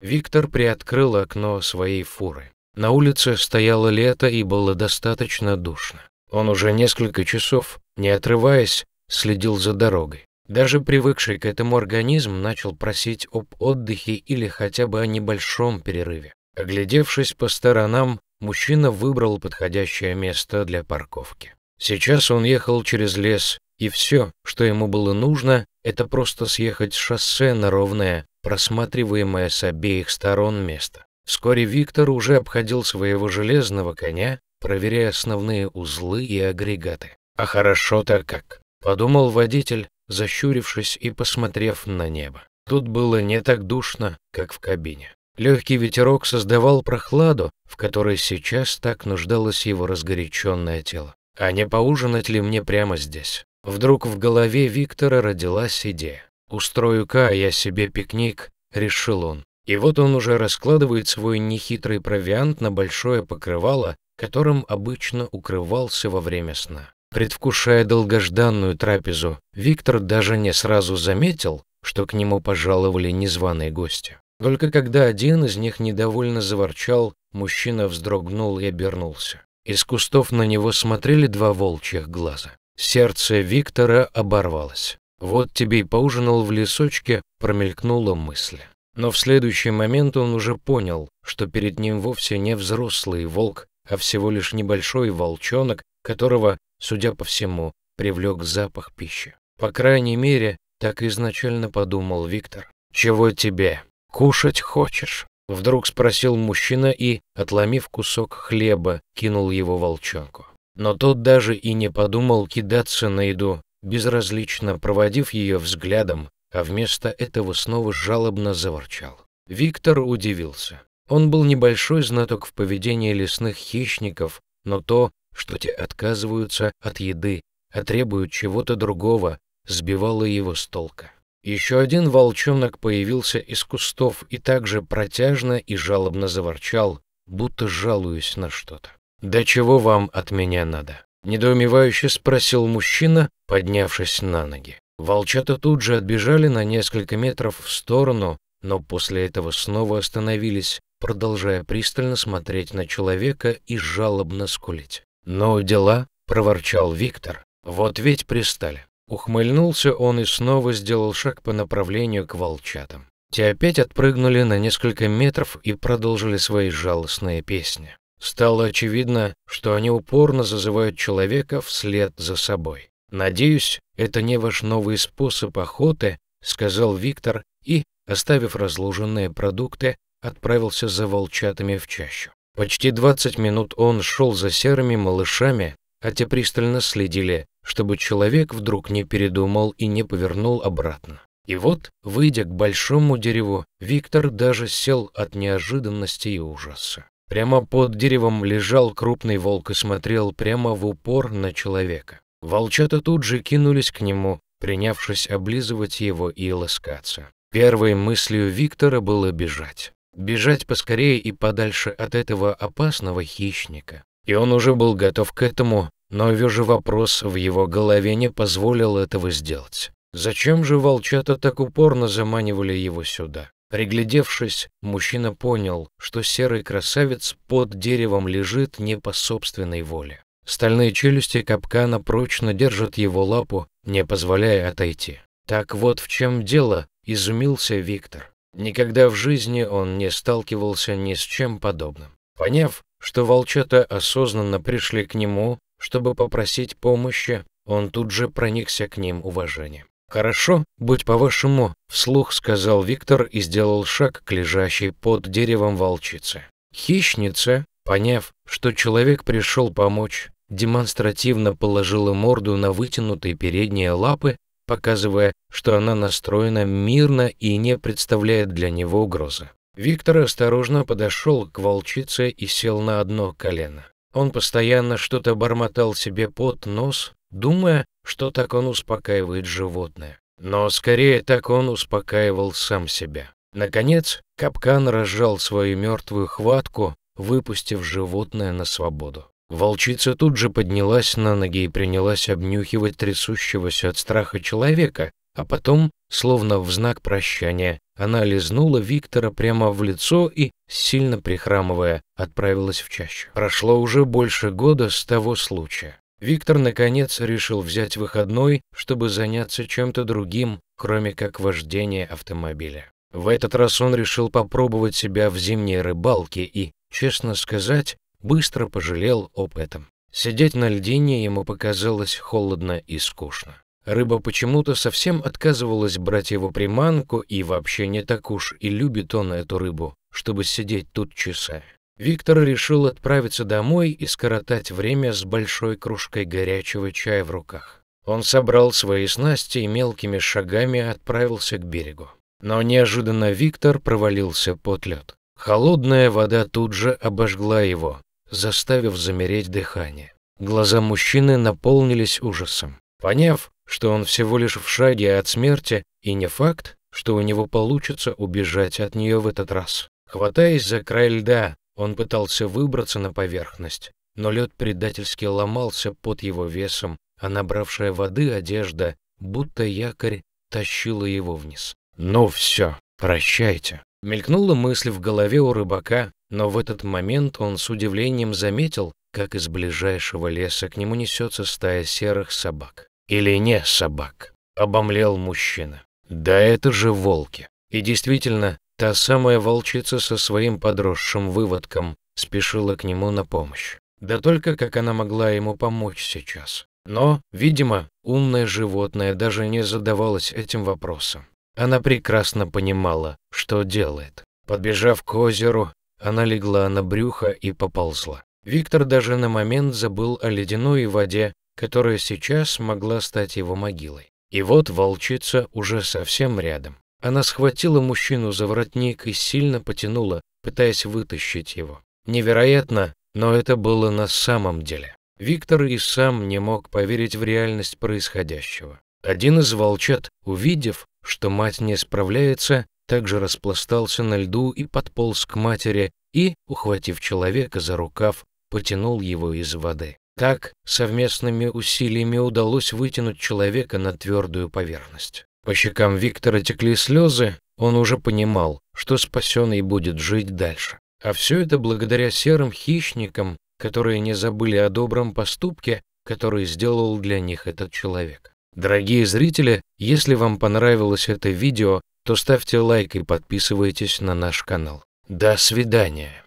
Виктор приоткрыл окно своей фуры. На улице стояло лето и было достаточно душно. Он уже несколько часов, не отрываясь, следил за дорогой. Даже привыкший к этому организм начал просить об отдыхе или хотя бы о небольшом перерыве. Оглядевшись по сторонам, мужчина выбрал подходящее место для парковки. Сейчас он ехал через лес, и все, что ему было нужно, это просто съехать с шоссе на ровное, просматриваемое с обеих сторон место. Вскоре Виктор уже обходил своего железного коня, проверяя основные узлы и агрегаты. «А хорошо-то как!» — подумал водитель, защурившись и посмотрев на небо. Тут было не так душно, как в кабине. Легкий ветерок создавал прохладу, в которой сейчас так нуждалось его разгоряченное тело. А не поужинать ли мне прямо здесь? Вдруг в голове Виктора родилась идея. «Устрою-ка я себе пикник», — решил он. И вот он уже раскладывает свой нехитрый провиант на большое покрывало, которым обычно укрывался во время сна. Предвкушая долгожданную трапезу, Виктор даже не сразу заметил, что к нему пожаловали незваные гости. Только когда один из них недовольно заворчал, мужчина вздрогнул и обернулся. Из кустов на него смотрели два волчьих глаза. Сердце Виктора оборвалось. Вот тебе и поужинал в лесочке, промелькнула мысль. Но в следующий момент он уже понял, что перед ним вовсе не взрослый волк, а всего лишь небольшой волчонок, которого, судя по всему, привлек запах пищи. По крайней мере, так изначально подумал Виктор. «Чего тебе? Кушать хочешь?» Вдруг спросил мужчина и, отломив кусок хлеба, кинул его волчонку. Но тот даже и не подумал кидаться на еду, безразлично проводив ее взглядом, а вместо этого снова жалобно заворчал. Виктор удивился. Он был небольшой знаток в поведении лесных хищников, но то, что те отказываются от еды, а требуют чего-то другого, сбивало его с толка. Еще один волчонок появился из кустов и также протяжно и жалобно заворчал, будто жалуясь на что-то. «Да чего вам от меня надо?» — недоумевающе спросил мужчина, поднявшись на ноги. Волчата тут же отбежали на несколько метров в сторону, но после этого снова остановились, продолжая пристально смотреть на человека и жалобно скулить. «Ну, дела?» — проворчал Виктор. «Вот ведь пристали». Ухмыльнулся он и снова сделал шаг по направлению к волчатам. Те опять отпрыгнули на несколько метров и продолжили свои жалостные песни. Стало очевидно, что они упорно зазывают человека вслед за собой. «Надеюсь, это не ваш новый способ охоты», — сказал Виктор и, оставив разложенные продукты, отправился за волчатами в чащу. Почти 20 минут он шел за серыми малышами, а те пристально следили, чтобы человек вдруг не передумал и не повернул обратно. И вот, выйдя к большому дереву, Виктор даже сел от неожиданности и ужаса. Прямо под деревом лежал крупный волк и смотрел прямо в упор на человека. Волчата тут же кинулись к нему, принявшись облизывать его и ласкаться. Первой мыслью Виктора было бежать. Бежать поскорее и подальше от этого опасного хищника. И он уже был готов к этому, но вижу вопрос в его голове не позволил этого сделать. Зачем же волчата так упорно заманивали его сюда? Приглядевшись, мужчина понял, что серый красавец под деревом лежит не по собственной воле. Стальные челюсти капкана прочно держат его лапу, не позволяя отойти. Так вот в чем дело, изумился Виктор. Никогда в жизни он не сталкивался ни с чем подобным. Поняв, что волчата осознанно пришли к нему, чтобы попросить помощи, он тут же проникся к ним уважением. «Хорошо, будь по-вашему», — вслух сказал Виктор и сделал шаг к лежащей под деревом волчице. Хищница, поняв, что человек пришел помочь, демонстративно положила морду на вытянутые передние лапы, показывая, что она настроена мирно и не представляет для него угрозы. Виктор осторожно подошел к волчице и сел на одно колено. Он постоянно что-то бормотал себе под нос, думая, что так он успокаивает животное. Но скорее так он успокаивал сам себя. Наконец, капкан разжал свою мертвую хватку, выпустив животное на свободу. Волчица тут же поднялась на ноги и принялась обнюхивать трясущегося от страха человека, а потом, словно в знак прощания, она лизнула Виктора прямо в лицо и, сильно прихрамывая, отправилась в чащу. Прошло уже больше года с того случая. Виктор, наконец, решил взять выходной, чтобы заняться чем-то другим, кроме как вождения автомобиля. В этот раз он решил попробовать себя в зимней рыбалке и, честно сказать, быстро пожалел об этом. Сидеть на льдине ему показалось холодно и скучно. Рыба почему-то совсем отказывалась брать его приманку, и вообще не так уж и любит он эту рыбу, чтобы сидеть тут часами. Виктор решил отправиться домой и скоротать время с большой кружкой горячего чая в руках. Он собрал свои снасти и мелкими шагами отправился к берегу. Но неожиданно Виктор провалился под лед. Холодная вода тут же обожгла его, заставив замереть дыхание. Глаза мужчины наполнились ужасом. Поняв, что он всего лишь в шаге от смерти, и не факт, что у него получится убежать от нее в этот раз. Хватаясь за край льда, он пытался выбраться на поверхность, но лед предательски ломался под его весом, а набравшая воды одежда, будто якорь, тащила его вниз. «Ну все, прощайте». Мелькнула мысль в голове у рыбака, но в этот момент он с удивлением заметил, как из ближайшего леса к нему несется стая серых собак. Или не собак. Обомлел мужчина. Да это же волки. И действительно, Та самая волчица со своим подросшим выводком спешила к нему на помощь. Да только как она могла ему помочь сейчас. Но, видимо, умное животное даже не задавалось этим вопросом. Она прекрасно понимала, что делает. Подбежав к озеру, она легла на брюхо и поползла. Виктор даже на момент забыл о ледяной воде, которая сейчас могла стать его могилой. И вот волчица уже совсем рядом. Она схватила мужчину за воротник и сильно потянула, пытаясь вытащить его. Невероятно, но это было на самом деле. Виктор и сам не мог поверить в реальность происходящего. Один из волчат, увидев, что мать не справляется, также распластался на льду и подполз к матери и, ухватив человека за рукав, потянул его из воды. Так, совместными усилиями удалось вытянуть человека на твердую поверхность. По щекам Виктора текли слезы, он уже понимал, что спасенный будет жить дальше. А все это благодаря серым хищникам, которые не забыли о добром поступке, который сделал для них этот человек. Дорогие зрители, если вам понравилось это видео, то ставьте лайк и подписывайтесь на наш канал. До свидания.